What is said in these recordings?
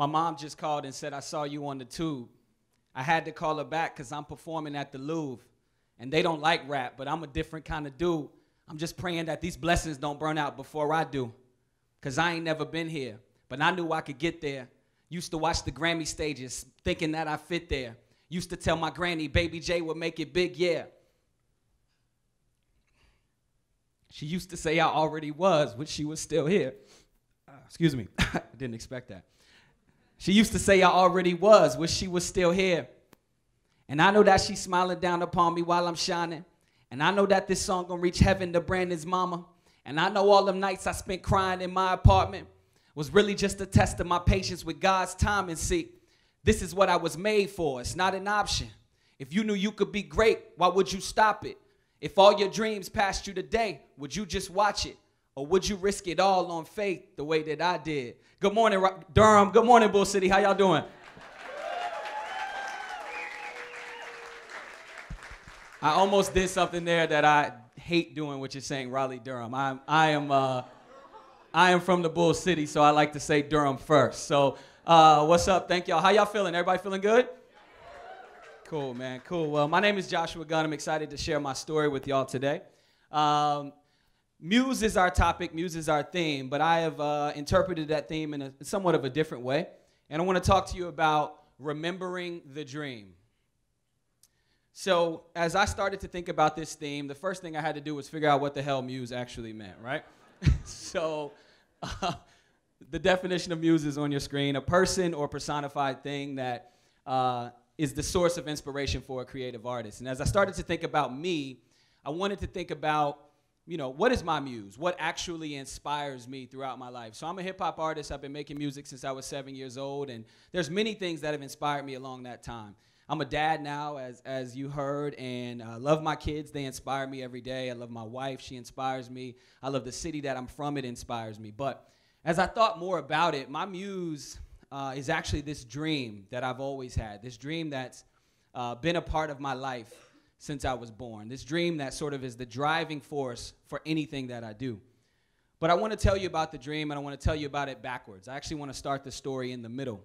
My mom just called and said, I saw you on the tube. I had to call her back because I'm performing at the Louvre. And they don't like rap, but I'm a different kind of dude. I'm just praying that these blessings don't burn out before I do. Because I ain't never been here. But I knew I could get there. Used to watch the Grammy stages, thinking that I fit there. Used to tell my granny, Baby J would make it big, yeah. She used to say I already was, which she was still here. Uh, excuse me, I didn't expect that. She used to say I already was, wish she was still here. And I know that she's smiling down upon me while I'm shining. And I know that this song gonna reach heaven to Brandon's mama. And I know all them nights I spent crying in my apartment was really just a test of my patience with God's time and see. This is what I was made for. It's not an option. If you knew you could be great, why would you stop it? If all your dreams passed you today, would you just watch it? Or would you risk it all on faith the way that I did? Good morning, Durham. Good morning, Bull City. How y'all doing? I almost did something there that I hate doing, which is saying Raleigh Durham. I'm, I am, uh, I am from the Bull City, so I like to say Durham first. So, uh, what's up? Thank y'all. How y'all feeling? Everybody feeling good? Cool, man. Cool. Well, my name is Joshua Gunn. I'm excited to share my story with y'all today. Um, Muse is our topic, Muse is our theme, but I have uh, interpreted that theme in a somewhat of a different way. And I want to talk to you about remembering the dream. So, as I started to think about this theme, the first thing I had to do was figure out what the hell muse actually meant, right? so, uh, the definition of muse is on your screen a person or personified thing that uh, is the source of inspiration for a creative artist. And as I started to think about me, I wanted to think about you know, what is my muse? What actually inspires me throughout my life? So I'm a hip hop artist. I've been making music since I was seven years old, and there's many things that have inspired me along that time. I'm a dad now, as as you heard, and I love my kids. They inspire me every day. I love my wife. She inspires me. I love the city that I'm from. It inspires me. But as I thought more about it, my muse uh, is actually this dream that I've always had. This dream that's uh, been a part of my life since I was born. This dream that sort of is the driving force for anything that I do. But I want to tell you about the dream and I want to tell you about it backwards. I actually want to start the story in the middle.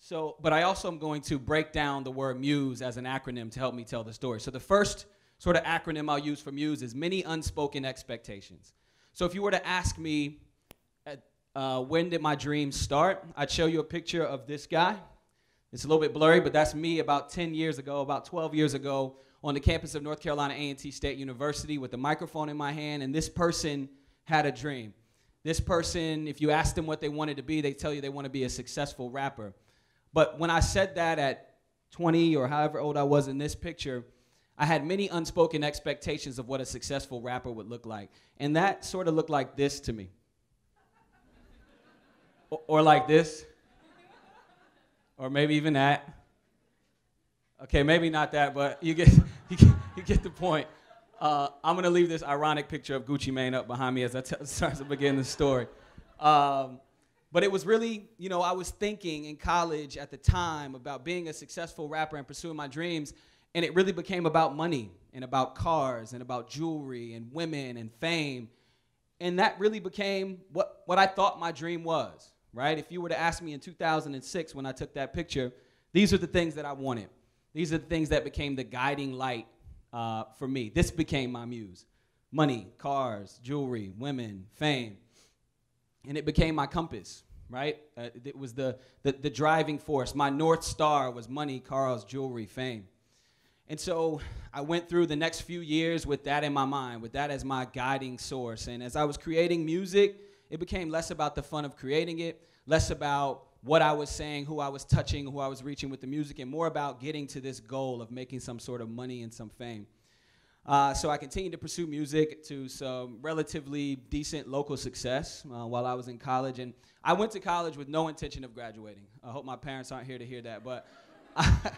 So, but I also am going to break down the word muse as an acronym to help me tell the story. So the first sort of acronym I'll use for muse is many unspoken expectations. So if you were to ask me, uh, when did my dream start? I'd show you a picture of this guy. It's a little bit blurry, but that's me about 10 years ago, about 12 years ago, on the campus of North Carolina A&T State University with a microphone in my hand, and this person had a dream. This person, if you ask them what they wanted to be, they tell you they want to be a successful rapper. But when I said that at 20 or however old I was in this picture, I had many unspoken expectations of what a successful rapper would look like. And that sort of looked like this to me. or, or like this or maybe even that. Okay, maybe not that, but you get, you get, you get the point. Uh, I'm gonna leave this ironic picture of Gucci Mane up behind me as I t- start to begin the story. Um, but it was really, you know, I was thinking in college at the time about being a successful rapper and pursuing my dreams, and it really became about money and about cars and about jewelry and women and fame. And that really became what, what I thought my dream was right? If you were to ask me in 2006 when I took that picture, these are the things that I wanted. These are the things that became the guiding light uh, for me. This became my muse money, cars, jewelry, women, fame. And it became my compass, right? Uh, it was the, the, the driving force. My North Star was money, cars, jewelry, fame. And so I went through the next few years with that in my mind, with that as my guiding source. And as I was creating music, it became less about the fun of creating it, less about what I was saying, who I was touching, who I was reaching with the music, and more about getting to this goal of making some sort of money and some fame. Uh, so I continued to pursue music to some relatively decent local success uh, while I was in college. And I went to college with no intention of graduating. I hope my parents aren't here to hear that, but I,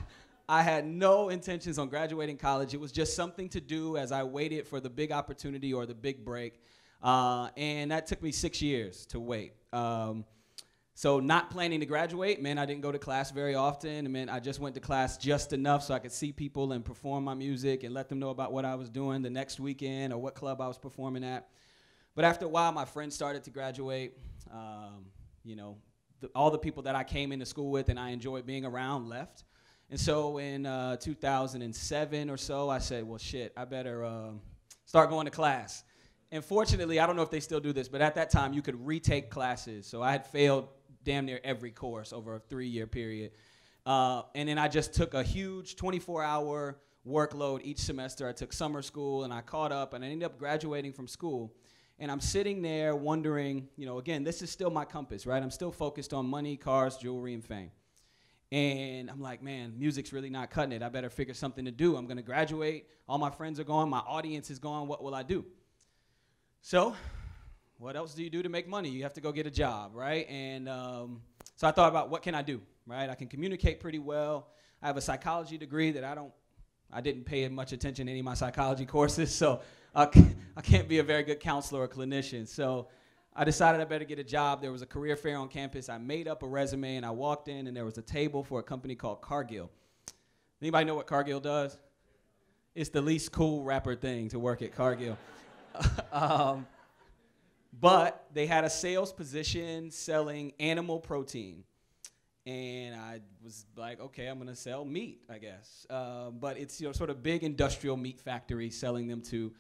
I had no intentions on graduating college. It was just something to do as I waited for the big opportunity or the big break. Uh, and that took me six years to wait. Um, so not planning to graduate meant I didn't go to class very often. It meant I just went to class just enough so I could see people and perform my music and let them know about what I was doing the next weekend or what club I was performing at. But after a while, my friends started to graduate. Um, you know, all the people that I came into school with and I enjoyed being around left. And so in uh, 2007 or so, I said, well, shit, I better uh, start going to class. And fortunately, I don't know if they still do this, but at that time, you could retake classes. So I had failed damn near every course over a three year period. Uh, and then I just took a huge 24 hour workload each semester. I took summer school and I caught up and I ended up graduating from school. And I'm sitting there wondering, you know, again, this is still my compass, right? I'm still focused on money, cars, jewelry, and fame. And I'm like, man, music's really not cutting it. I better figure something to do. I'm gonna graduate. All my friends are gone. My audience is gone. What will I do? So, what else do you do to make money? You have to go get a job, right? And um, so I thought about what can I do, right? I can communicate pretty well. I have a psychology degree that I don't, I didn't pay much attention to any of my psychology courses, so I can't be a very good counselor or clinician. So I decided I better get a job. There was a career fair on campus. I made up a resume and I walked in and there was a table for a company called Cargill. Anybody know what Cargill does? It's the least cool rapper thing to work at Cargill. um, but they had a sales position selling animal protein. And I was like, okay, I'm gonna sell meat, I guess. Uh, but it's you know sort of big industrial meat factory selling them to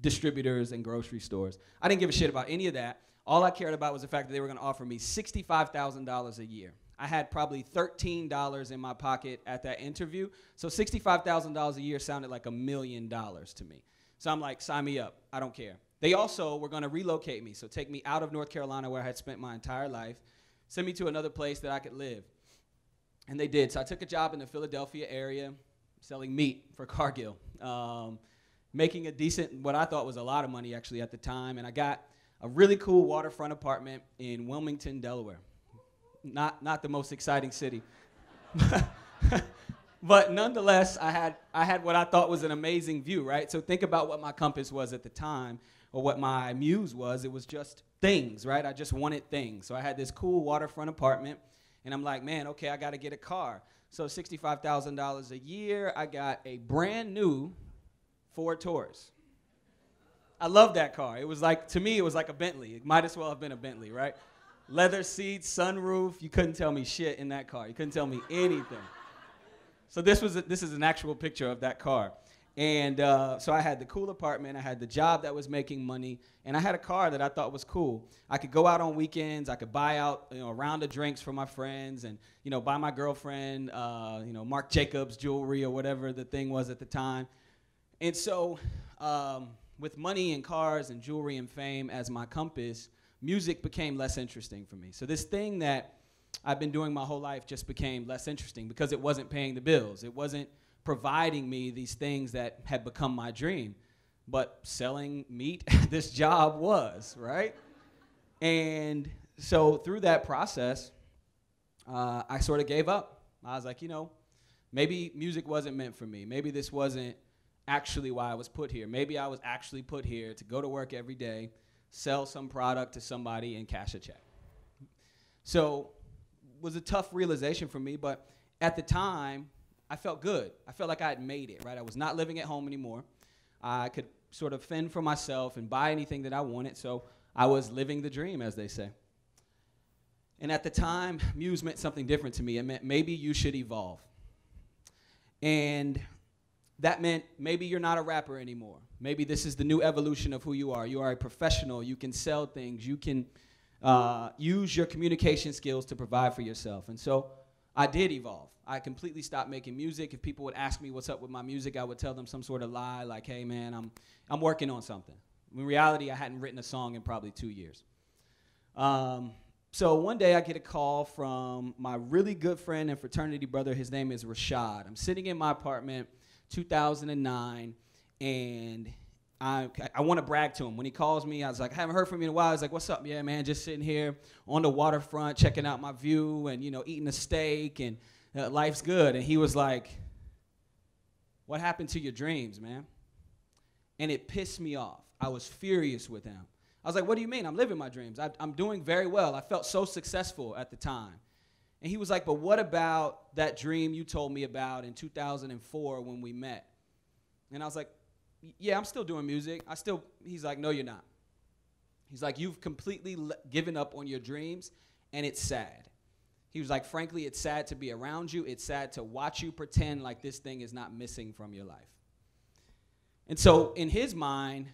distributors and grocery stores. I didn't give a shit about any of that. All I cared about was the fact that they were to offer me $65,000 a year. I had probably $13 in my pocket at that interview. So $65,000 a year sounded like a million dollars to me. So I'm like, sign me up. I don't care. They also were going to relocate me, so take me out of North Carolina where I had spent my entire life, send me to another place that I could live. And they did. So I took a job in the Philadelphia area selling meat for Cargill, um, making a decent, what I thought was a lot of money actually at the time. And I got a really cool waterfront apartment in Wilmington, Delaware. Not, not the most exciting city. but nonetheless, I had, I had what I thought was an amazing view, right? So think about what my compass was at the time or what my muse was. It was just things, right? I just wanted things. So I had this cool waterfront apartment, and I'm like, man, okay, I got to get a car. So $65,000 a year, I got a brand new Ford Taurus. I love that car. It was like, to me, it was like a Bentley. It might as well have been a Bentley, right? Leather seats, sunroof. You couldn't tell me shit in that car. You couldn't tell me anything. So this was a, this is an actual picture of that car. And uh, so I had the cool apartment, I had the job that was making money, and I had a car that I thought was cool. I could go out on weekends, I could buy out you know, a round of drinks for my friends, and you know, buy my girlfriend, uh, you know, Marc Jacobs jewelry or whatever the thing was at the time. And so um, with money and cars and jewelry and fame as my compass, music became less interesting for me. So this thing that I've been doing my whole life just became less interesting because it wasn't paying the bills. It wasn't providing me these things that had become my dream. But selling meat this job was, right? And so through that process, uh, I sort of gave up. I was like, you know, maybe music wasn't meant for me. Maybe this wasn't actually why I was put here. Maybe I was actually put here to go to work every day, sell some product to somebody, and cash a check. So was a tough realization for me, but at the time, I felt good. I felt like I had made it, right? I was not living at home anymore. I could sort of fend for myself and buy anything that I wanted, so I was living the dream, as they say. And at the time, Muse meant something different to me. It meant maybe you should evolve. And that meant maybe you're not a rapper anymore. Maybe this is the new evolution of who you are. You are a professional. You can sell things. You can uh, use your communication skills to provide for yourself. And so I did evolve. I completely stopped making music. If people would ask me what's up with my music, I would tell them some sort of lie, like, "Hey, man, I'm I'm working on something." In reality, I hadn't written a song in probably two years. Um, so one day I get a call from my really good friend and fraternity brother. His name is Rashad. I'm sitting in my apartment 2009, and I, I want to brag to him. When he calls me, I was like, I haven't heard from you in a while. He's like, what's up? Yeah, man, just sitting here on the waterfront, checking out my view and, you know, eating a steak and uh, life's good. And he was like, what happened to your dreams, man? And it pissed me off. I was furious with him. I was like, what do you mean? I'm living my dreams. I, I'm doing very well. I felt so successful at the time. And he was like, But what about that dream you told me about in 2004 when we met? And I was like, Yeah, I'm still doing music. I still, he's like, No, you're not. He's like, You've completely le- given up on your dreams, and it's sad. He was like, frankly, it's sad to be around you. It's sad to watch you pretend like this thing is not missing from your life. And so, in his mind,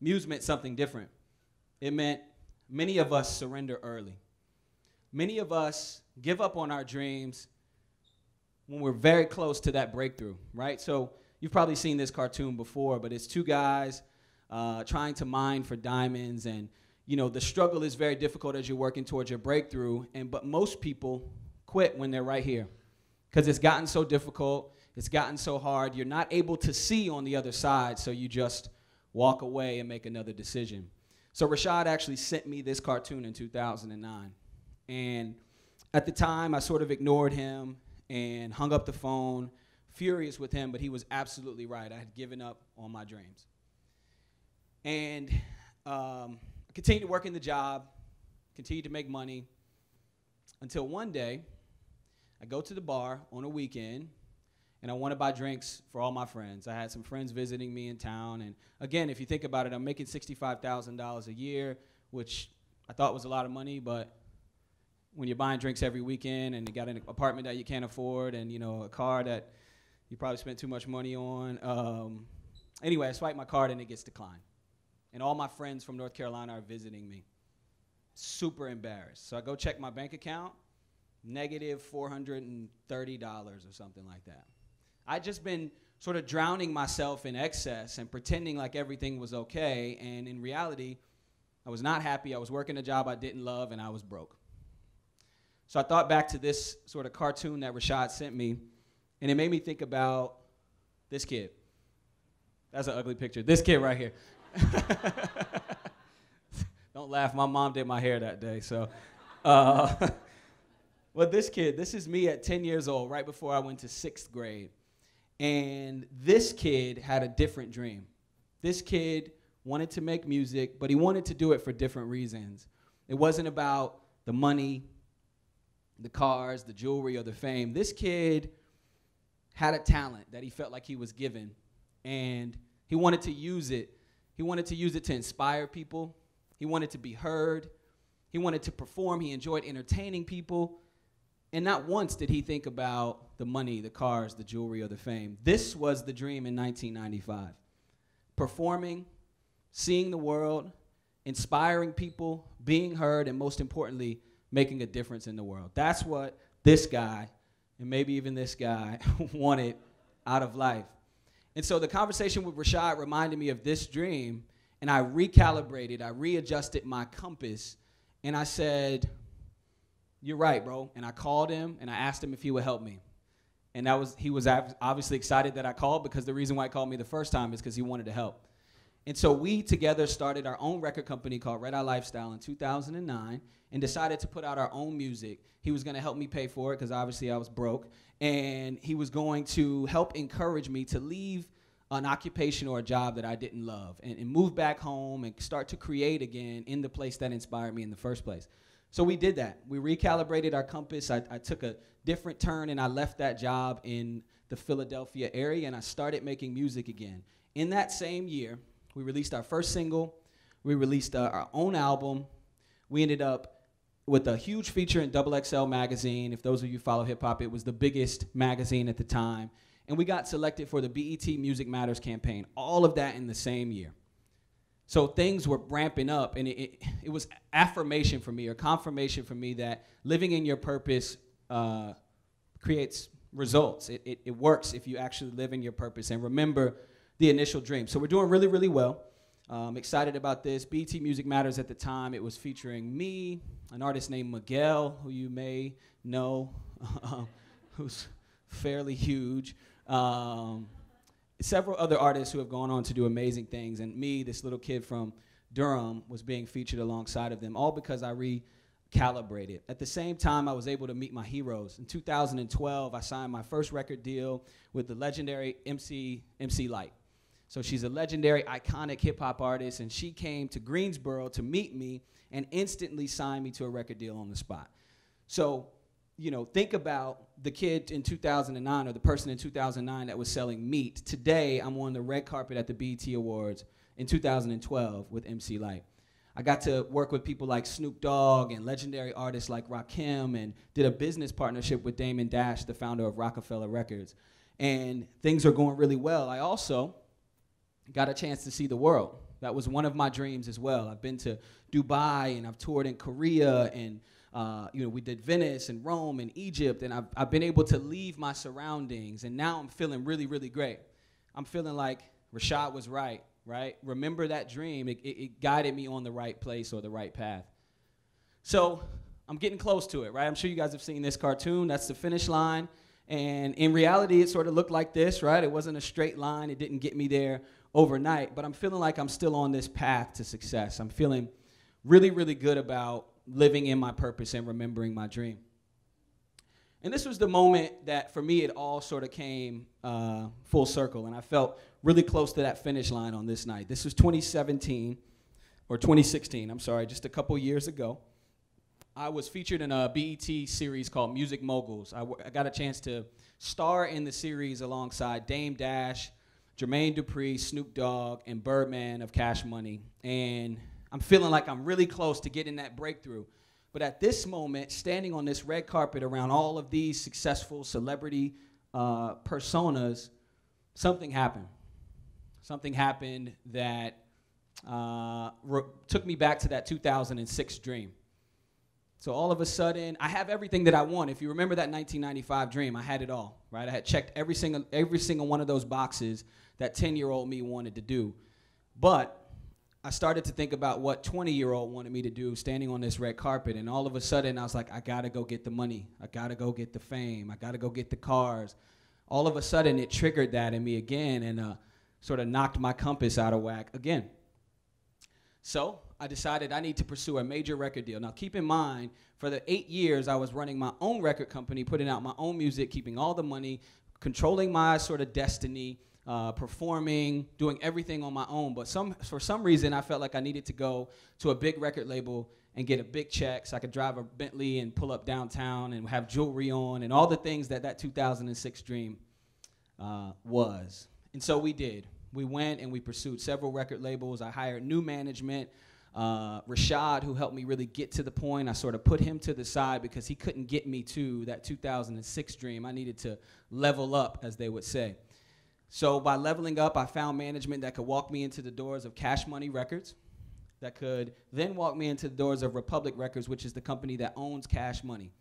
Muse meant something different. It meant many of us surrender early. Many of us give up on our dreams when we're very close to that breakthrough, right? So, you've probably seen this cartoon before, but it's two guys uh, trying to mine for diamonds and you know the struggle is very difficult as you're working towards your breakthrough and but most people quit when they're right here because it's gotten so difficult it's gotten so hard you're not able to see on the other side so you just walk away and make another decision. So rashad actually sent me this cartoon in 2009 and at the time i sort of ignored him and hung up the phone furious with him but he was absolutely right i had given up on my dreams and um, I continued working the job, continued to make money until one day I go to the bar on a weekend and I want to buy drinks for all my friends. I had some friends visiting me in town. And again, if you think about it, I'm making $65,000 a year, which I thought was a lot of money, but when you're buying drinks every weekend and you got an apartment that you can't afford and you know a car that you probably spent too much money on. Um, anyway, I swipe my card and it gets declined and all my friends from North Carolina are visiting me. Super embarrassed. So I go check my bank account, negative $430 or something like that. I'd just been sort of drowning myself in excess and pretending like everything was okay, and in reality, I was not happy. I was working a job I didn't love, and I was broke. So I thought back to this sort of cartoon that Rashad sent me, and it made me think about this kid. That's an ugly picture. This kid right here. Don't laugh. My mom did my hair that day. So, uh, well, this kid, this is me at 10 years old, right before I went to sixth grade. And this kid had a different dream. This kid wanted to make music, but he wanted to do it for different reasons. It wasn't about the money, the cars, the jewelry, or the fame. This kid had a talent that he felt like he was given, and he wanted to use it he wanted to use it to inspire people. He wanted to be heard. He wanted to perform. He enjoyed entertaining people. And not once did he think about the money, the cars, the jewelry, or the fame. This was the dream in 1995 performing, seeing the world, inspiring people, being heard, and most importantly, making a difference in the world. That's what this guy, and maybe even this guy, wanted out of life. And so the conversation with Rashad reminded me of this dream, and I recalibrated, I readjusted my compass, and I said, You're right, bro. And I called him and I asked him if he would help me. And that was he was obviously excited that I called because the reason why he called me the first time is because he wanted to help. And so we together started our own record company called Red Eye Lifestyle in 2009 and decided to put out our own music. He was going to help me pay for it because obviously I was broke. And he was going to help encourage me to leave an occupation or a job that I didn't love and, and move back home and start to create again in the place that inspired me in the first place. So we did that. We recalibrated our compass. I, I took a different turn and I left that job in the Philadelphia area and I started making music again. In that same year, we released our first single. We released uh, our own album. We ended up with a huge feature in Double XL magazine. If those of you follow hip hop, it was the biggest magazine at the time. And we got selected for the BET Music Matters campaign. All of that in the same year. So things were ramping up, and it, it, it was affirmation for me or confirmation for me that living in your purpose uh, creates results. It, it, it works if you actually live in your purpose and remember the initial dream. So we're doing really, really well. Um, excited about this. BET Music Matters at the time, it was featuring me, an artist named Miguel, who you may know, who's fairly huge. Um, several other artists who have gone on to do amazing things, and me, this little kid from Durham, was being featured alongside of them, all because I recalibrated. At the same time, I was able to meet my heroes. In 2012, I signed my first record deal with the legendary MC MC Lyte. So she's a legendary, iconic hip hop artist, and she came to Greensboro to meet me and instantly signed me to a record deal on the spot. So, you know, think about the kid in 2009 or the person in 2009 that was selling meat. Today, I'm on the red carpet at the BET Awards in 2012 with MC Lyte. I got to work with people like Snoop Dogg and legendary artists like Rakim and did a business partnership with Damon Dash, the founder of Roc-A-Fella Records. And things are going really well. I also got a chance to see the world. That was one of my dreams as well. I've been to Dubai and I've toured in Korea and uh, you know, we did Venice and Rome and Egypt, and I've, I've been able to leave my surroundings, and now I'm feeling really, really great. I'm feeling like Rashad was right, right? Remember that dream. It, it, it guided me on the right place or the right path. So I'm getting close to it, right? I'm sure you guys have seen this cartoon. That's the finish line. And in reality, it sort of looked like this, right? It wasn't a straight line. It didn't get me there overnight, but I'm feeling like I'm still on this path to success. I'm feeling really, really good about living in my purpose and remembering my dream. And this was the moment that, for me, it all sort of came uh, full circle, and I felt really close to that finish line on this night. This was 2017, or 2016, I'm sorry, just a couple years ago. I was featured in a BET series called Music Moguls. I, w- I got a chance to star in the series alongside Dame Dash, Jermaine Dupri, Snoop Dogg, and Birdman of Cash Money. And I'm feeling like I'm really close to getting that breakthrough. But at this moment, standing on this red carpet around all of these successful celebrity uh, personas, something happened. Something happened that uh, re- took me back to that 2006 dream. So all of a sudden, I have everything that I want. If you remember that 1995 dream, I had it all, right? I had checked every single every single one of those boxes that 10-year-old me wanted to do. But I started to think about what 20 year old wanted me to do standing on this red carpet. And all of a sudden, I was like, I gotta go get the money. I gotta go get the fame. I gotta go get the cars. All of a sudden, it triggered that in me again and uh, sort of knocked my compass out of whack again. So I decided I need to pursue a major record deal. Now, keep in mind, for the eight years I was running my own record company, putting out my own music, keeping all the money, controlling my sort of destiny uh, performing, doing everything on my own. But some, for some reason, I felt like I needed to go to a big record label and get a big check so I could drive a Bentley and pull up downtown and have jewelry on and all the things that that 2006 dream uh, was. And so we did. We went and we pursued several record labels. I hired new management. Uh, Rashad, who helped me really get to the point, I sort of put him to the side because he couldn't get me to that 2006 dream. I needed to level up, as they would say. So by leveling up, I found management that could walk me into the doors of Cash Money Records, that could then walk me into the doors of Republic Records, which is the company that owns Cash Money.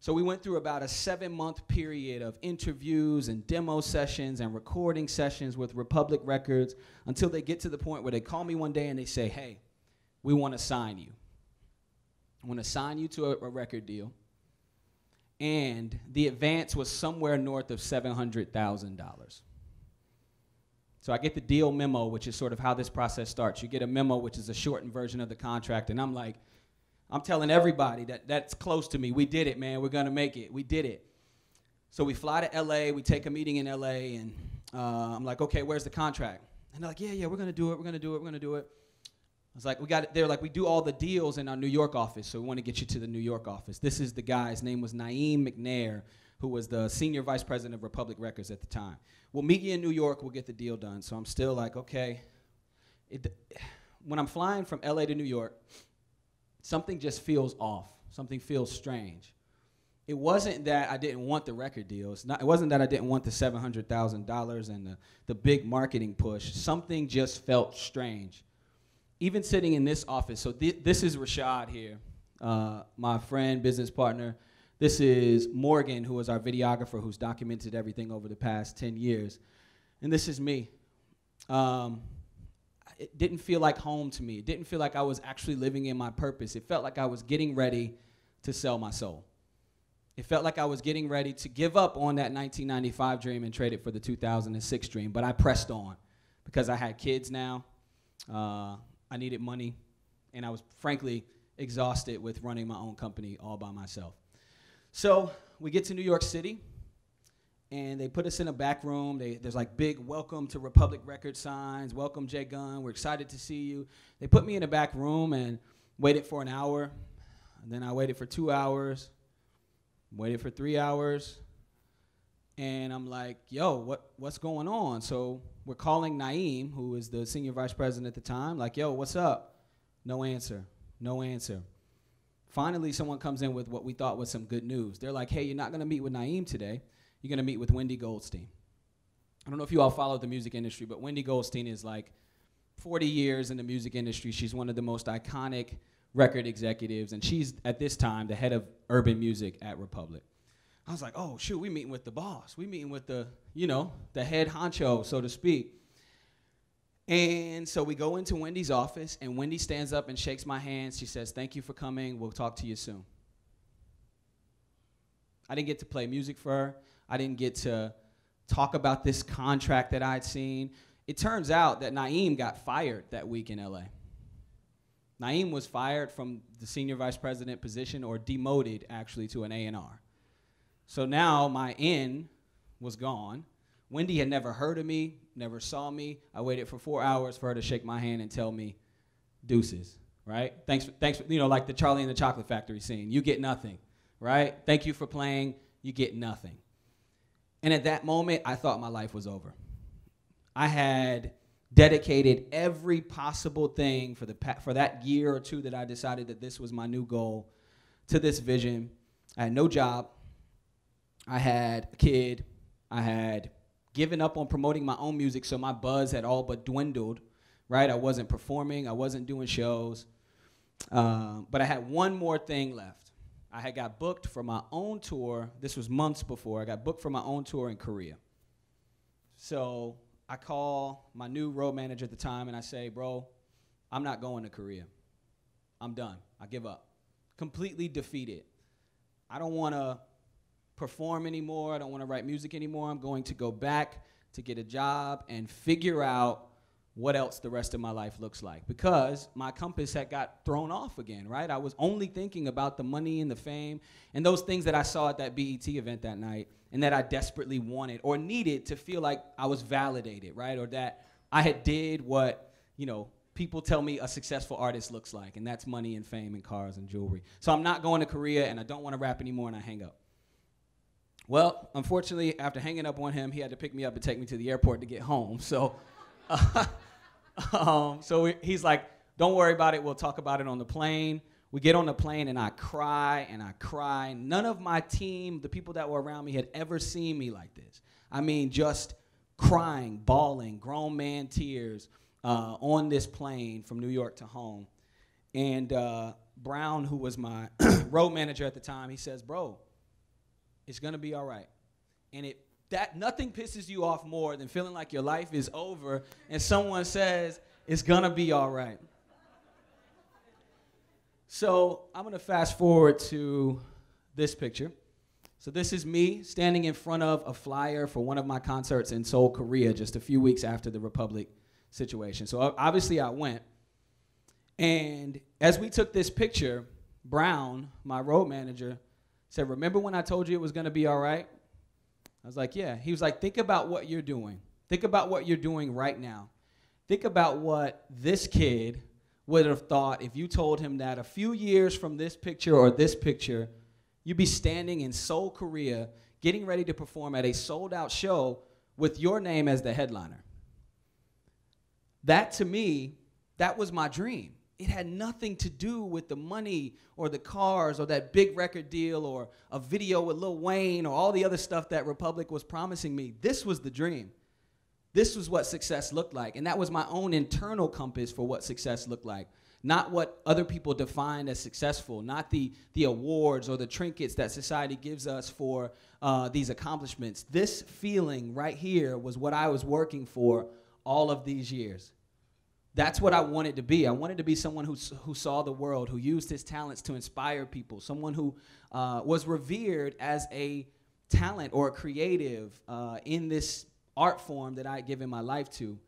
So we went through about a seven month period of interviews and demo sessions and recording sessions with Republic Records until they get to the point where they call me one day and they say, hey, we want to sign you. I want to sign you to a, a record deal. And the advance was somewhere north of $700,000. So I get the deal memo, which is sort of how this process starts. You get a memo, which is a shortened version of the contract, and I'm like, I'm telling everybody that that's close to me. We did it, man. We're gonna make it. We did it. So we fly to LA. We take a meeting in LA, and uh, I'm like, okay, where's the contract? And they're like, yeah, yeah, we're gonna do it. We're gonna do it. We're gonna do it. I was like, we got it. They're like, we do all the deals in our New York office, so we want to get you to the New York office. This is the guy. His name was Naeem McNair who was the senior vice president of Republic Records at the time. We'll meet you in New York, we'll get the deal done. So I'm still like, okay. It, when I'm flying from LA to New York, something just feels off. Something feels strange. It wasn't that I didn't want the record deals. Not, it wasn't that I didn't want the $700,000 and the, the big marketing push. Something just felt strange. Even sitting in this office, so th- this is Rashad here, uh, my friend, business partner. This is Morgan, who is our videographer who's documented everything over the past 10 years. And this is me. Um, it didn't feel like home to me. It didn't feel like I was actually living in my purpose. It felt like I was getting ready to sell my soul. It felt like I was getting ready to give up on that 1995 dream and trade it for the 2006 dream. But I pressed on because I had kids now. Uh, I needed money. And I was frankly exhausted with running my own company all by myself. So we get to New York City, and they put us in a back room. They, there's like big welcome to Republic Record signs, welcome J. Gunn, we're excited to see you. They put me in a back room and waited for an hour. And then I waited for two hours, waited for three hours. And I'm like, yo, what, what's going on? So we're calling Naeem, who is the senior vice president at the time, like, yo, what's up? No answer. No answer. Finally, someone comes in with what we thought was some good news. They're like, hey, you're not going to meet with Naeem today. You're going to meet with Wendy Goldstein. I don't know if you all follow the music industry, but Wendy Goldstein is like 40 years in the music industry. She's one of the most iconic record executives, and she's at this time the head of urban music at Republic. I was like, oh shoot, we meeting with the boss. We meeting with the, you know, the head honcho, so to speak. And so we go into Wendy's office, and Wendy stands up and shakes my hand. She says, Thank you for coming. We'll talk to you soon. I didn't get to play music for her. I didn't get to talk about this contract that I'd seen. It turns out that Naeem got fired that week in LA. Naeem was fired from the senior vice president position or demoted actually to an A&R. So now my N was gone. Wendy had never heard of me, never saw me. I waited for four hours for her to shake my hand and tell me, deuces, right? Thanks, for, thanks, for, you know, like the Charlie and the Chocolate Factory scene. You get nothing, right? Thank you for playing. You get nothing. And at that moment, I thought my life was over. I had dedicated every possible thing for the for that year or two that I decided that this was my new goal to this vision. I had no job. I had a kid. I had given up on promoting my own music, so my buzz had all but dwindled. Right, I wasn't performing. I wasn't doing shows. Um, but I had one more thing left. I had got booked for my own tour. This was months before. I got booked for my own tour in Korea. So I call my new road manager at the time and I say, Bro, I'm not going to Korea. I'm done. I give up. Completely defeated. I don't want to perform anymore. I don't want to write music anymore. I'm going to go back to get a job and figure out what else the rest of my life looks like because my compass had got thrown off again, right? I was only thinking about the money and the fame and those things that I saw at that BET event that night and that I desperately wanted or needed to feel like I was validated, right? Or that I had did what, you know, people tell me a successful artist looks like and that's money and fame and cars and jewelry. So I'm not going to Korea and I don't want to rap anymore and I hang up. Well, unfortunately, after hanging up on him, he had to pick me up and take me to the airport to get home. So uh, um, so he's like, don't worry about it. We'll talk about it on the plane. We get on the plane and I cry and I cry. None of my team, the people that were around me, had ever seen me like this. I mean, just crying, bawling, grown man tears uh, on this plane from New York to home. And uh, Brown, who was my road manager at the time, he says, Bro, it's gonna be all right. And it that nothing pisses you off more than feeling like your life is over and someone says it's gonna be all right. So I'm gonna fast forward to this picture. So this is me standing in front of a flyer for one of my concerts in Seoul, Korea, just a few weeks after the Republic situation. So obviously I went. And as we took this picture, Brown, my road manager, said, Remember when I told you it was gonna be all right? I was like, yeah. He was like, think about what you're doing. Think about what you're doing right now. Think about what this kid would have thought if you told him that a few years from this picture or this picture, you'd be standing in Seoul, Korea, getting ready to perform at a sold out show with your name as the headliner. That to me, that was my dream it had nothing to do with the money or the cars or that big record deal or a video with Lil Wayne or all the other stuff that Republic was promising me. This was the dream. This was what success looked like. And that was my own internal compass for what success looked like. Not what other people define as successful, not the, the awards or the trinkets that society gives us for uh, these accomplishments. This feeling right here was what I was working for all of these years. That's what I wanted to be. I wanted to be someone who, who saw the world, who used his talents to inspire people, someone who uh, was revered as a talent or a creative uh, in this art form that I had given my life to.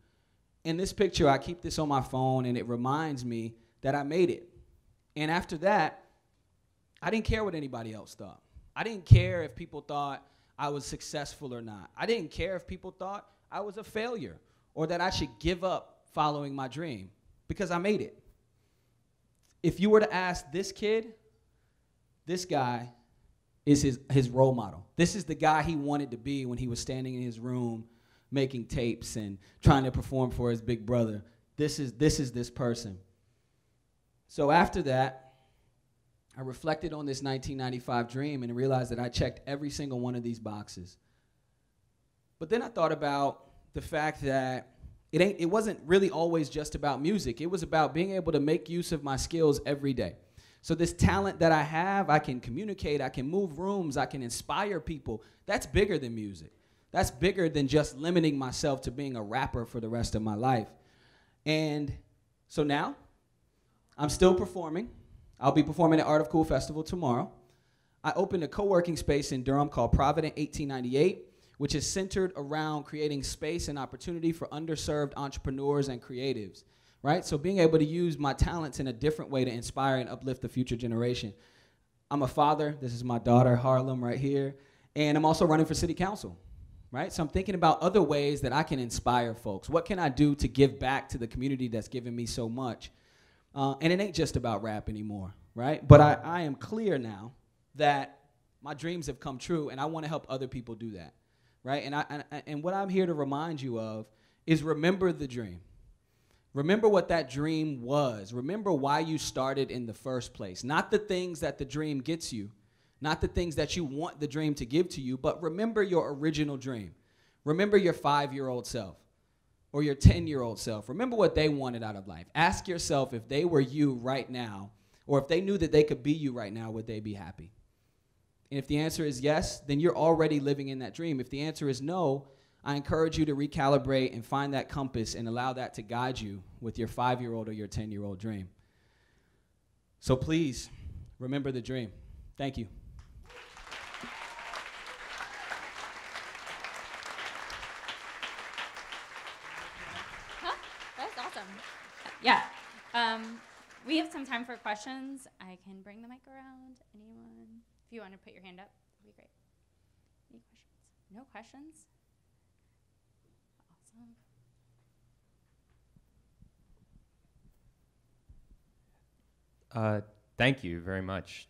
In this picture, I keep this on my phone and it reminds me that I made it. And after that, I didn't care what anybody else thought. I didn't care if people thought I was successful or not. I didn't care if people thought I was a failure or that I should give up following my dream because I made it. If you were to ask this kid, this guy is his, his role model. This is the guy he wanted to be when he was standing in his room making tapes and trying to perform for his big brother. This is this is this person. So after that, I reflected on this 1995 dream and realized that I checked every single one of these boxes. But then I thought about the fact that it, ain't, it wasn't really always just about music. It was about being able to make use of my skills every day. So, this talent that I have, I can communicate, I can move rooms, I can inspire people. That's bigger than music. That's bigger than just limiting myself to being a rapper for the rest of my life. And so now, I'm still performing. I'll be performing at Art of Cool Festival tomorrow. I opened a co working space in Durham called Provident 1898 which is centered around creating space and opportunity for underserved entrepreneurs and creatives, right? So being able to use my talents in a different way to inspire and uplift the future generation. I'm a father. This is my daughter, Harlem, right here. And I'm also running for city council, right? So I'm thinking about other ways that I can inspire folks. What can I do to give back to the community that's given me so much? Uh, and it ain't just about rap anymore, right? But I, I am clear now that my dreams have come true, and I want to help other people do that right? And, I, and, and what I'm here to remind you of is remember the dream. Remember what that dream was. Remember why you started in the first place. Not the things that the dream gets you, not the things that you want the dream to give to you, but remember your original dream. Remember your five year old self or your 10 year old self. Remember what they wanted out of life. Ask yourself if they were you right now, or if they knew that they could be you right now, would they be happy? And if the answer is yes, then you're already living in that dream. If the answer is no, I encourage you to recalibrate and find that compass and allow that to guide you with your five year old or your 10 year old dream. So please remember the dream. Thank you. Huh? That's awesome. Yeah. Um, we have some time for questions. I can bring the mic around. Anyone? If you want to put your hand up, that'd be great. Any questions? No questions? Awesome. Uh, thank you very much.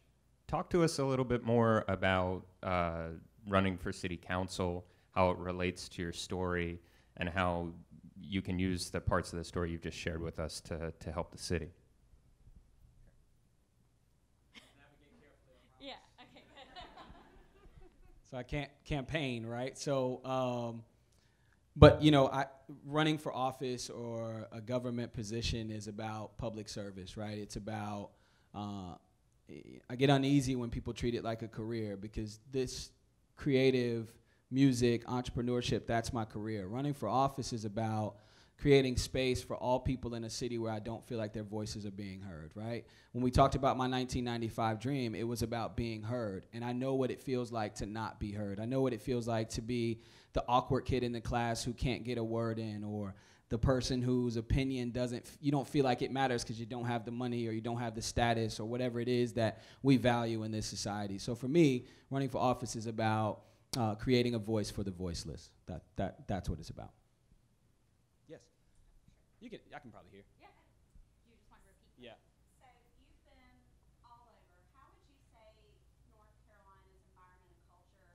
Talk to us a little bit more about uh, running for city council, how it relates to your story, and how you can use the parts of the story you've just shared with us to, to help the city. So I can't campaign, right? So, um, but you know, I, running for office or a government position is about public service, right? It's about. Uh, I get uneasy when people treat it like a career because this creative music entrepreneurship that's my career. Running for office is about creating space for all people in a city where I don't feel like their voices are being heard, right? When we talked about my 1995 dream, it was about being heard. And I know what it feels like to not be heard. I know what it feels like to be the awkward kid in the class who can't get a word in or the person whose opinion doesn't you don't feel like it matters because you don't have the money or you don't have the status or whatever it is that we value in this society so for me running for office is about uh, creating a voice for the voiceless that, that, that's what it's about you can. I can probably hear. Yeah. You just want to repeat? Yeah. So you've been all over. How would you say North Carolina's environment and culture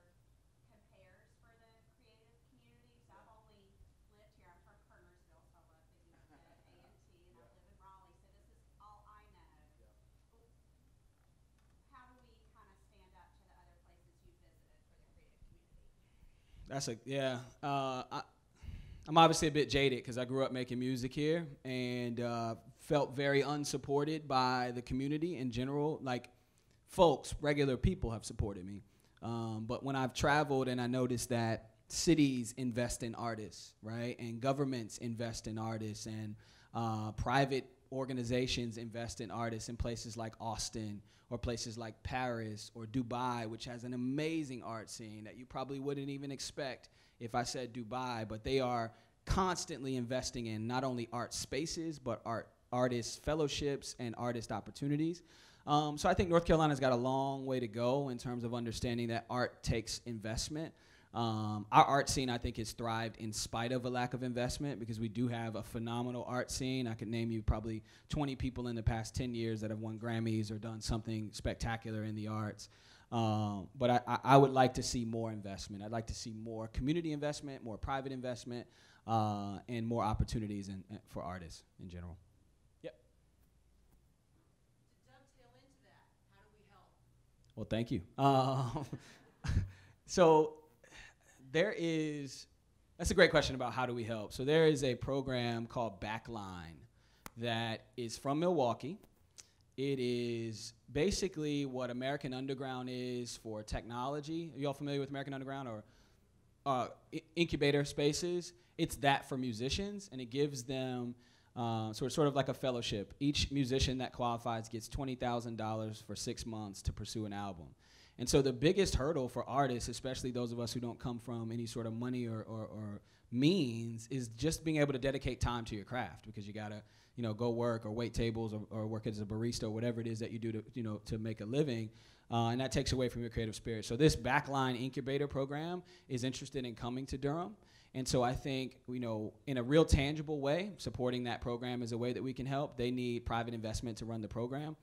compares for the creative community? So I've only lived here. I'm from Kernersville, so I love that you went to A&T, and I live in Raleigh, so this is all I know. How do we kind of stand up to the other places you've visited for the creative community? That's a yeah. Uh, I, I'm obviously a bit jaded because I grew up making music here and uh, felt very unsupported by the community in general. Like, folks, regular people have supported me. Um, but when I've traveled and I noticed that cities invest in artists, right? And governments invest in artists, and uh, private organizations invest in artists in places like Austin or places like Paris or Dubai, which has an amazing art scene that you probably wouldn't even expect if I said Dubai, but they are constantly investing in not only art spaces, but art artist fellowships and artist opportunities. Um, so I think North Carolina's got a long way to go in terms of understanding that art takes investment. Um, our art scene, I think, has thrived in spite of a lack of investment because we do have a phenomenal art scene. I could name you probably 20 people in the past 10 years that have won Grammys or done something spectacular in the arts. Um, but I, I, I, would like to see more investment. I'd like to see more community investment, more private investment, uh, and more opportunities in, in, for artists in general. Yep. That, well, thank you. Um, so there is, that's a great question about how do we help. So there is a program called Backline that is from Milwaukee. It is basically what American Underground is for technology. Are you all familiar with American Underground or uh, incubator spaces? It's that for musicians, and it gives them uh, sort sort of like a fellowship. Each musician that qualifies gets twenty thousand dollars for six months to pursue an album. And so the biggest hurdle for artists, especially those of us who don't come from any sort of money or, or, or means, is just being able to dedicate time to your craft because you gotta, you know, go work or wait tables or, or work as a barista or whatever it is that you do to, you know, to make a living. Uh, and that takes away from your creative spirit. So this backline incubator program is interested in coming to Durham. And so I think, you know, in a real tangible way, supporting that program is a way that we can help. They need private investment to run the program.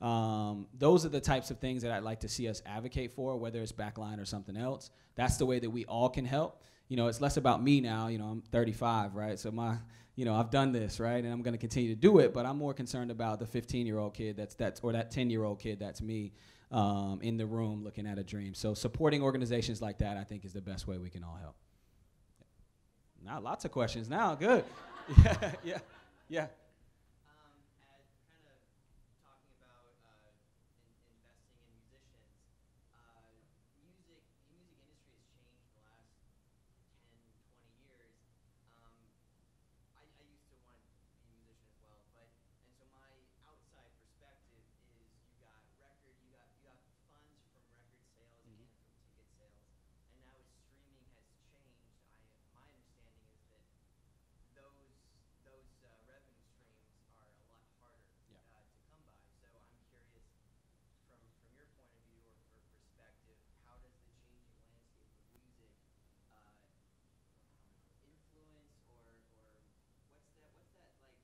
Um, those are the types of things that I'd like to see us advocate for, whether it's backline or something else. That's the way that we all can help. You know, it's less about me now. You know, I'm 35, right? So my, you know, I've done this, right, and I'm going to continue to do it. But I'm more concerned about the 15-year-old kid that's that's or that 10-year-old kid that's me um, in the room looking at a dream. So supporting organizations like that, I think, is the best way we can all help. Now, lots of questions now. Good. yeah, yeah, yeah. Um, at kind of talking about uh, in, investing in musicians, uh, music the music industry has changed the last 10, 20 years. Um, I, I used to want to be a musician as well, but and so my outside perspective is you got record, you got you got funds from record sales and from ticket sales, and now as streaming has changed, I my understanding is that those those uh, revenue streams are a lot harder Yeah. uh, to come by. So I'm curious, from from your point of view or, or perspective, how does the changing landscape of music uh, influence or or what's that what's that like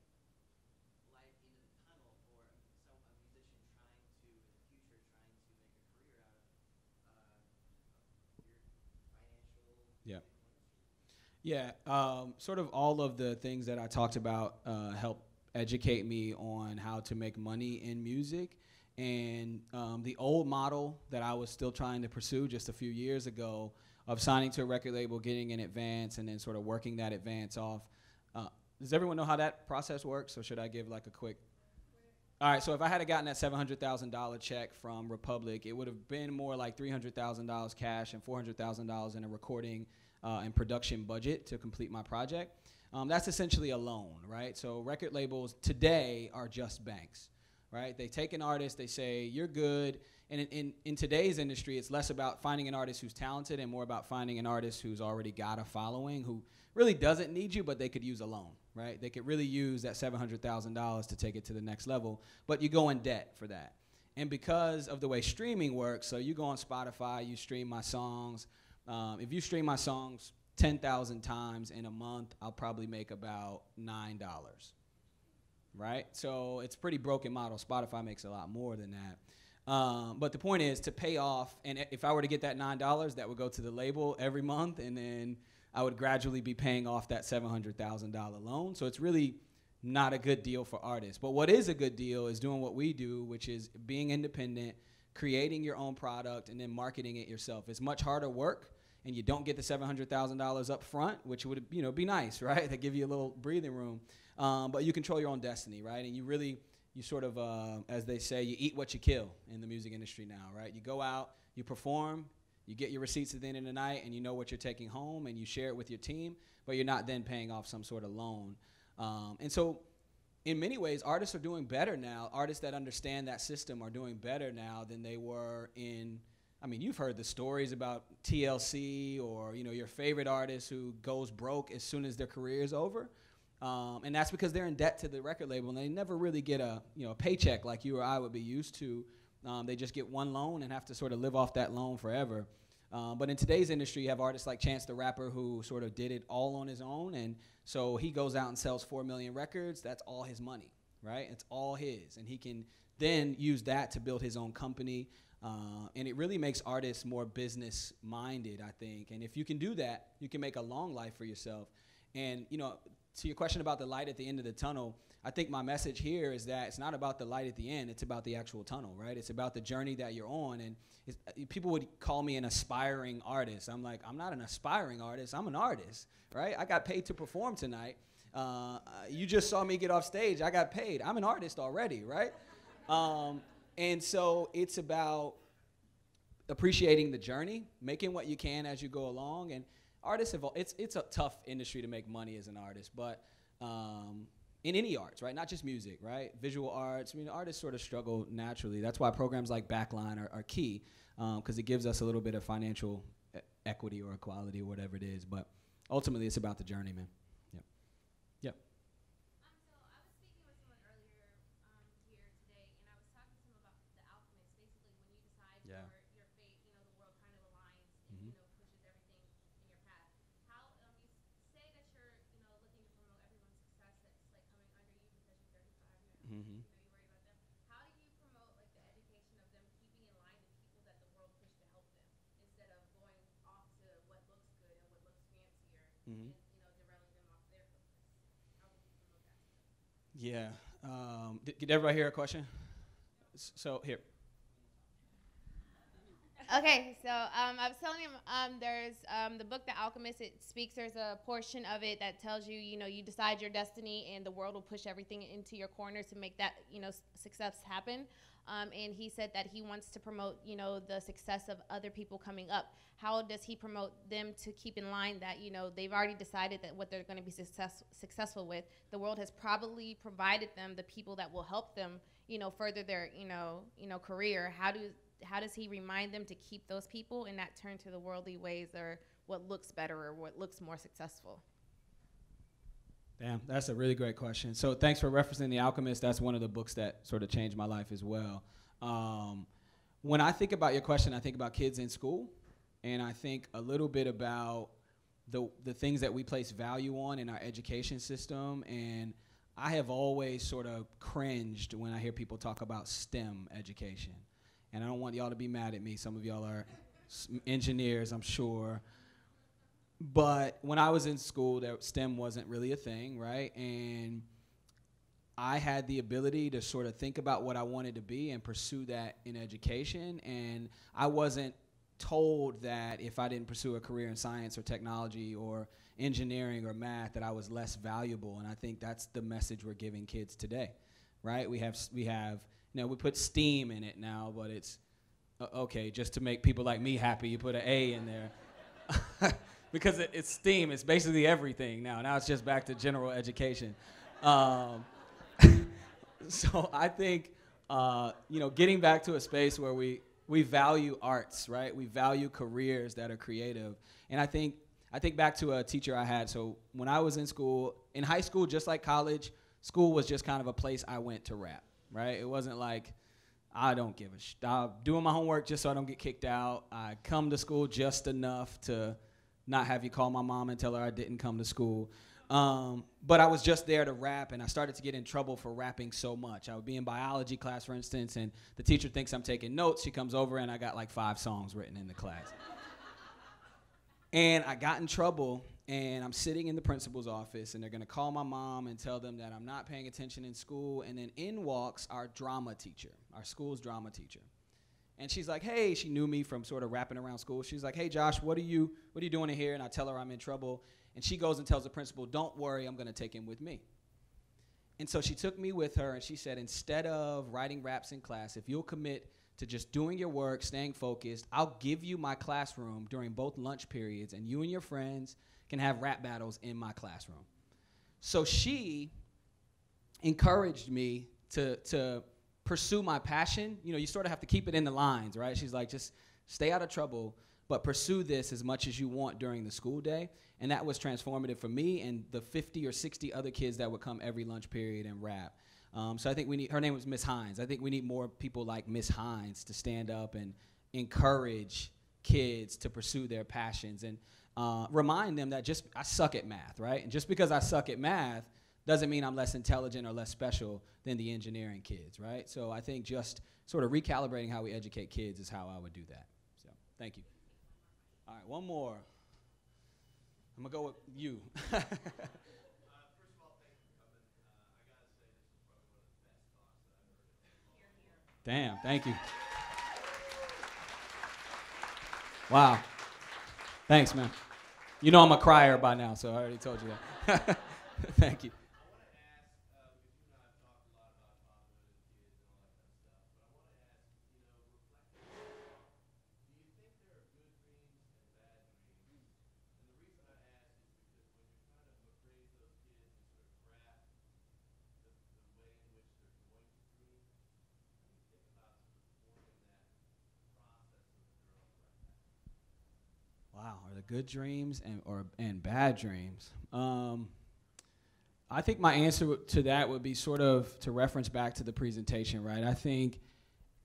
light into the tunnel for some a musician trying to in the future trying to make a career out of uh, your financial Yeah. musical industry? Yeah, um, sort of all of the things that I talked about uh, help educate me on how to make money in music. And um, the old model that I was still trying to pursue just a few years ago of signing to a record label, getting an advance, and then sort of working that advance off. Uh, does everyone know how that process works, or should I give like a quick? All right, so if I had gotten that $700,000 check from Republic, it would have been more like $300,000 cash and $400,000 in a recording uh, and production budget to complete my project. Um, that's essentially a loan, right? So record labels today are just banks, right? They take an artist, they say, you're good. And in, in, in today's industry, it's less about finding an artist who's talented and more about finding an artist who's already got a following, who really doesn't need you, but they could use a loan, right? They could really use that $700,000 to take it to the next level, but you go in debt for that. And because of the way streaming works, so you go on Spotify, you stream my songs. Um, if you stream my songs 10,000 times in a month, I'll probably make about $9, right? So it's pretty broken model. Spotify makes a lot more than that. Um, but the point is to pay off, and if I were to get that $9, that would go to the label every month, and then I would gradually be paying off that $700,000 loan. So it's really not a good deal for artists. But what is a good deal is doing what we do, which is being independent, creating your own product, and then marketing it yourself. It's much harder work, and you don't get the $700,000 up front, which would you know be nice, right? That give you a little breathing room. Um, but you control your own destiny, right? And you really, you sort of, uh, as they say, you eat what you kill in the music industry now, right? You go out, you perform, you get your receipts at the end of the night, and you know what you're taking home, and you share it with your team, but you're not then paying off some sort of loan. Um, and so, in many ways, artists are doing better now. Artists that understand that system are doing better now than they were in. I mean, you've heard the stories about TLC or you know your favorite artist who goes broke as soon as their career is over, um, and that's because they're in debt to the record label and they never really get a you know a paycheck like you or I would be used to. Um, they just get one loan and have to sort of live off that loan forever. Um, but in today's industry, you have artists like Chance the Rapper who sort of did it all on his own, and so he goes out and sells four million records. That's all his money, right? It's all his, and he can then use that to build his own company. Uh, and it really makes artists more business minded, I think. And if you can do that, you can make a long life for yourself. And you know, to your question about the light at the end of the tunnel, I think my message here is that it's not about the light at the end; it's about the actual tunnel, right? It's about the journey that you're on. And uh, people would call me an aspiring artist. I'm like, I'm not an aspiring artist. I'm an artist, right? I got paid to perform tonight. Uh, you just saw me get off stage. I got paid. I'm an artist already, right? Um, and so it's about appreciating the journey, making what you can as you go along, and artists have it's it's a tough industry to make money as an artist, but um, in any arts, right? Not just music, right? Visual arts. I mean, artists sort of struggle naturally. That's why programs like Backline are, are key because um, it gives us a little bit of financial e- equity or equality or whatever it is. But ultimately, it's about the journey, man. Yep. Yep. Um, so I was speaking with someone earlier um, here today, and I was talking to him about the alchemist. Basically, when you decide Yeah. your, your fate, you know, the world kind of aligns and Mhm. you know pushes everything in your path. How um, you s- say that you're, you know, looking to promote everyone's success that's like coming under you because you're 35, you're, Mhm. you know, you worry about them. How do you promote like the education of them keeping in line the people that the world pushed to help them instead of going off to what looks good and what looks fancier Mhm. and you know derailing them off their focus? How would you promote that? to them? Yeah. Um, did, did everybody hear a question? So here. Okay, so um, I was telling him um, there's um, the book The Alchemist. It speaks. There's a portion of it that tells you, you know, you decide your destiny, and the world will push everything into your corner to make that, you know, s- success happen. Um, and he said that he wants to promote, you know, the success of other people coming up. How does he promote them to keep in line that, you know, they've already decided that what they're going to be success- successful with. The world has probably provided them the people that will help them, you know, further their, you know, you know, career. How do how does he remind them to keep those people and not turn to the worldly ways or what looks better or what looks more successful? Damn, that's a really great question. So thanks for referencing The Alchemist. That's one of the books that sort of changed my life as well. Um, when I think about your question, I think about kids in school, and I think a little bit about the the things that we place value on in our education system. And I have always sort of cringed when I hear people talk about STEM education. And I don't want y'all to be mad at me. Some of y'all are engineers, I'm sure. But when I was in school, there, STEM wasn't really a thing, right? And I had the ability to sort of think about what I wanted to be and pursue that in education. And I wasn't told that if I didn't pursue a career in science or technology or engineering or math, that I was less valuable. And I think that's the message we're giving kids today, right? We have we have you know we put STEAM in it now, but it's uh, okay just to make people like me happy. You put an A in there. because it, it's STEAM. It's basically everything now. Now it's just back to general education. Um, so I think uh, you know getting back to a space where we we value arts, right? We value careers that are creative, and I think I think back to a teacher I had. So when I was in school, in high school, just like college, school was just kind of a place I went to rap, right? It wasn't like I don't give a sh. I'm doing my homework just so I don't get kicked out. I come to school just enough to not have you call my mom and tell her I didn't come to school. Um, but I was just there to rap, and I started to get in trouble for rapping so much. I would be in biology class, for instance, and the teacher thinks I'm taking notes. She comes over, and I got like five songs written in the class. and I got in trouble, and I'm sitting in the principal's office, and they're gonna call my mom and tell them that I'm not paying attention in school. And then in walks our drama teacher, our school's drama teacher. And she's like, "Hey," she knew me from sort of rapping around school. She's like, "Hey, Josh, what are you what are you doing in here?" And I tell her I'm in trouble, and she goes and tells the principal, "Don't worry, I'm going to take him with me." And so she took me with her, and she said, "Instead of writing raps in class, if you'll commit to just doing your work, staying focused, I'll give you my classroom during both lunch periods, and you and your friends can have rap battles in my classroom." So she encouraged me to to pursue my passion. You know, you sort of have to keep it in the lines, right? She's like, just stay out of trouble, but pursue this as much as you want during the school day. And that was transformative for me and the 50 or 60 other kids that would come every lunch period and rap. Um, so I think we need, her name was Miss Hines. I think we need more people like Miss Hines to stand up and encourage kids to pursue their passions and uh, remind them that just, I suck at math, right? And just because I suck at math doesn't mean I'm less intelligent or less special than the engineering kids, right? So I think just sort of recalibrating how we educate kids is how I would do that. So thank you. All right, one more. I'm gonna go with you. Uh, uh, Damn, thank you. Wow. Thanks, man. You know I'm a crier by now, so I already told you that. thank you. Good dreams and or and bad dreams? Um, I think my answer to that would be sort of to reference back to the presentation, right? I think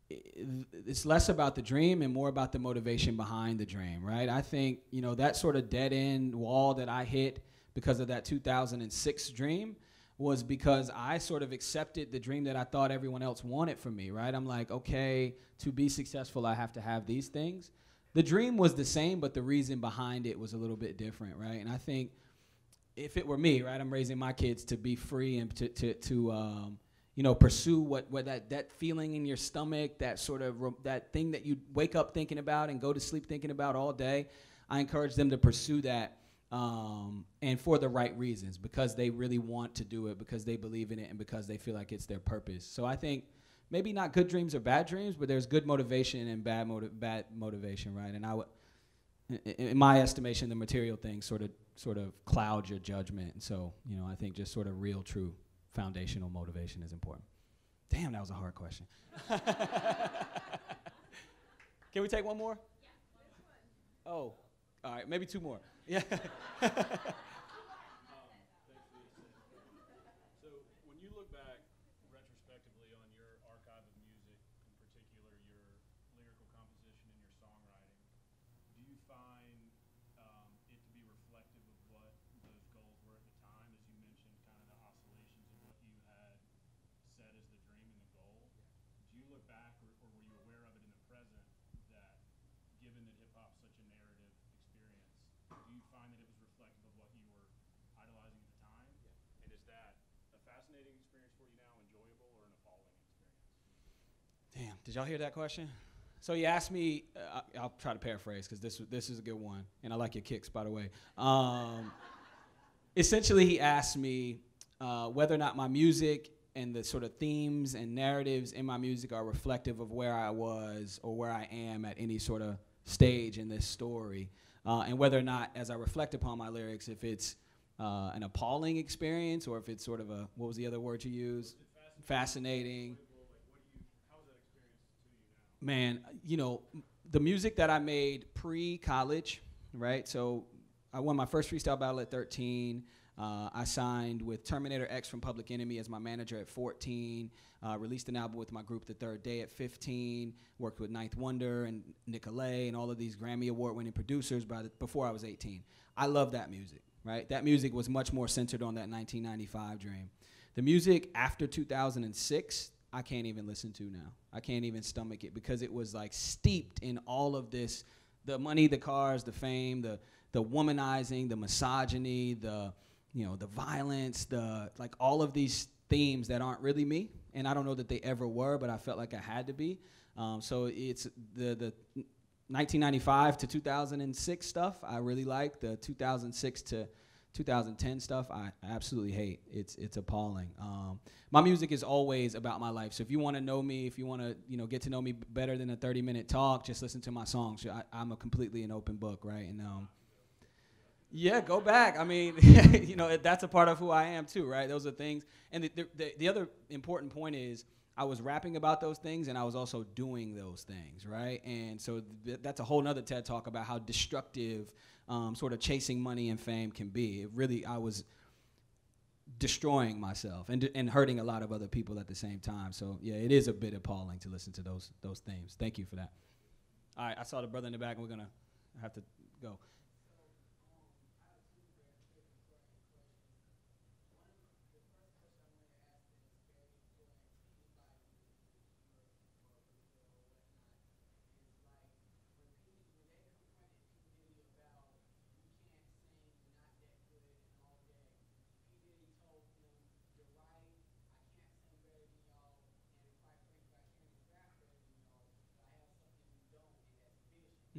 it's less about the dream and more about the motivation behind the dream, right? I think you know that sort of dead end wall that I hit because of that 2006 dream was because I sort of accepted the dream that I thought everyone else wanted for me, right? I'm like, okay, to be successful, I have to have these things the dream was the same, but the reason behind it was a little bit different, right? And I think if it were me, right, I'm raising my kids to be free and to to, to um, you know pursue what what that that feeling in your stomach, that sort of that thing that you wake up thinking about and go to sleep thinking about all day. I encourage them to pursue that. Um, and for the right reasons, because they really want to do it, because they believe in it, and because they feel like it's their purpose. So I think maybe not good dreams or bad dreams, but there's good motivation and bad motiv- bad motivation, right? And I would, in my estimation, the material things sort of sort of cloud your judgment. And so, you know, I think just sort of real, true, foundational motivation is important. Damn, that was a hard question. Can we take one more? Yeah, oh, all right, maybe two more. Yeah. did y'all hear that question? So he asked me, uh, I'll try to paraphrase because this, this is a good one, and I like your kicks, by the way. Um, essentially, he asked me uh, whether or not my music and the sort of themes and narratives in my music are reflective of where I was or where I am at any sort of stage in this story, uh, and whether or not, as I reflect upon my lyrics, if it's uh, an appalling experience or if it's sort of a, what was the other word you used? Fascinating man, you know, the music that I made pre college, right? So I won my first freestyle battle at 13. Uh, I signed with Terminator X from Public Enemy as my manager at 14. Uh, released an album with my group The Third Day at 15. Worked with 9th Wonder and Nicolay and all of these Grammy Award winning producers by the, before I was 18. I love that music, right? That music was much more centered on that 1995 dream. The music after 2006 I can't even listen to now. I can't even stomach it because it was like steeped in all of this the money, the cars, the fame, the the womanizing, the misogyny, the you know, the violence, the like all of these themes that aren't really me. And I don't know that they ever were, but I felt like I had to be. Um, so it's the the 1995 to 2006 stuff I really like. The 2006 to 2010 stuff I absolutely hate. It's it's appalling. Um, my music is always about my life. So if you want to know me, if you want to you know get to know me better than a 30 minute talk, just listen to my songs. I, am a completely an open book, right? And um, yeah, go back. I mean, you know that's a part of who I am too, right? Those are things. And the, the, the other important point is. I was rapping about those things and I was also doing those things, right? And so th- that's a whole nother TED talk about how destructive um, sort of chasing money and fame can be. It really, I was destroying myself and, and hurting a lot of other people at the same time. So yeah, it is a bit appalling to listen to those those themes. Thank you for that. All right, I saw the brother in the back, and we're gonna have to go.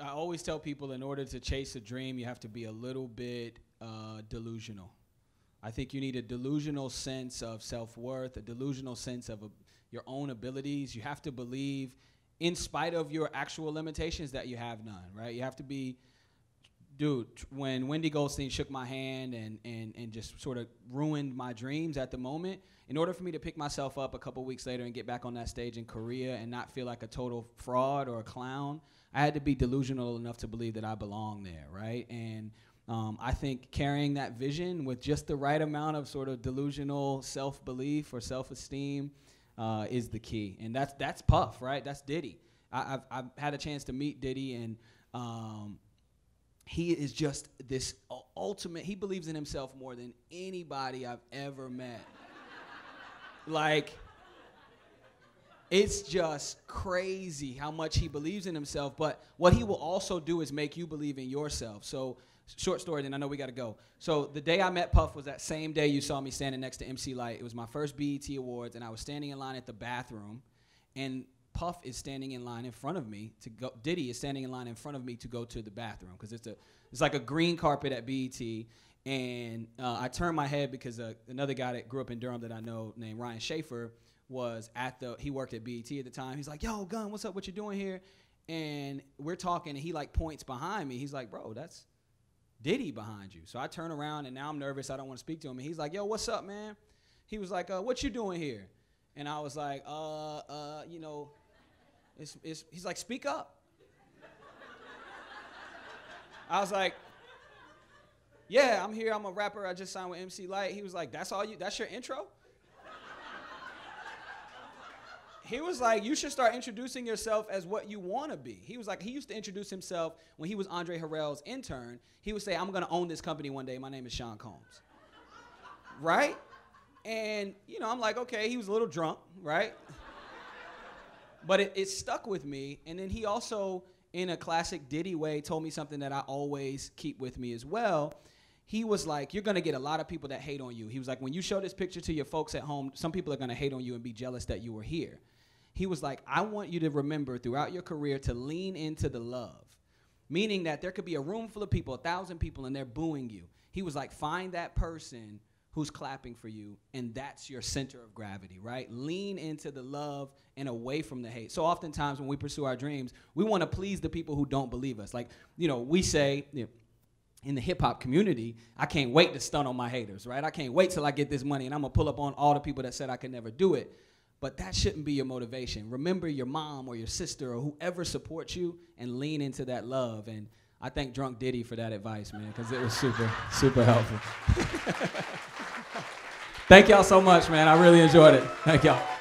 I always tell people in order to chase a dream, you have to be a little bit uh, delusional. I think you need a delusional sense of self worth, a delusional sense of a, your own abilities. You have to believe, in spite of your actual limitations, that you have none, right? You have to be, dude, when Wendy Goldstein shook my hand and, and, and just sort of ruined my dreams at the moment, in order for me to pick myself up a couple weeks later and get back on that stage in Korea and not feel like a total fraud or a clown, I had to be delusional enough to believe that I belong there, right? And um, I think carrying that vision with just the right amount of sort of delusional self belief or self esteem uh, is the key. And that's, that's Puff, right? That's Diddy. I, I've, I've had a chance to meet Diddy, and um, he is just this ultimate, he believes in himself more than anybody I've ever met. like, it's just crazy how much he believes in himself. But what he will also do is make you believe in yourself. So, short story, then I know we got to go. So, the day I met Puff was that same day you saw me standing next to MC Lyte. It was my first BET Awards, and I was standing in line at the bathroom, and Puff is standing in line in front of me to go. Diddy is standing in line in front of me to go to the bathroom because it's a it's like a green carpet at BET. And uh, I turned my head because uh, another guy that grew up in Durham that I know named Ryan Schaefer was at the he worked at BET at the time. He's like, "Yo, Gunn, what's up? What you doing here?" And we're talking, and he like points behind me. He's like, "Bro, that's Diddy behind you." So I turn around, and now I'm nervous. I don't want to speak to him. And he's like, "Yo, what's up, man?" He was like, uh, "What you doing here?" And I was like, "Uh, uh, you know." It's, it's, he's like, speak up. I was like, yeah, I'm here. I'm a rapper. I just signed with MC Lyte. He was like, that's all you, that's your intro? He was like, you should start introducing yourself as what you want to be. He was like, he used to introduce himself when he was Andre Harrell's intern. He would say, I'm going to own this company one day. My name is Sean Combs. right? And, you know, I'm like, okay, he was a little drunk, right? but it, it stuck with me. And then he also, in a classic Diddy way, told me something that I always keep with me as well. He was like, You're gonna get a lot of people that hate on you. He was like, When you show this picture to your folks at home, some people are gonna hate on you and be jealous that you were here. He was like, I want you to remember throughout your career to lean into the love. Meaning that there could be a room full of people, a thousand people, and they're booing you. He was like, Find that person who's clapping for you, and that's your center of gravity, right? Lean into the love and away from the hate. So oftentimes when we pursue our dreams, we want to please the people who don't believe us. Like, you know, we say, you know, in the hip hop community, I can't wait to stun on my haters, right? I can't wait till I get this money and I'm gonna pull up on all the people that said I could never do it. But that shouldn't be your motivation. Remember your mom or your sister or whoever supports you and lean into that love. And I thank Drunk Diddy for that advice, man, because it was super, super helpful. thank y'all so much, man. I really enjoyed it. Thank y'all.